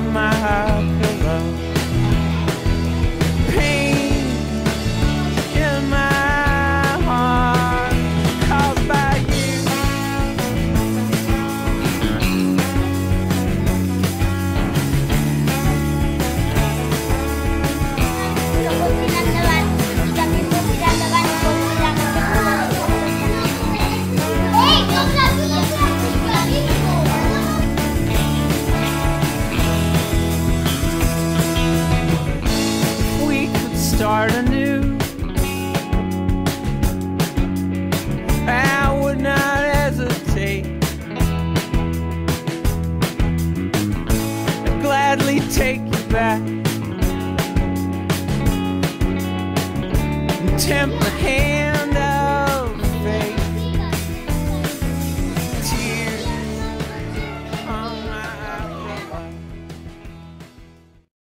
my pillow. Start anew. I would not hesitate. I'd gladly take you back. And tempt the hand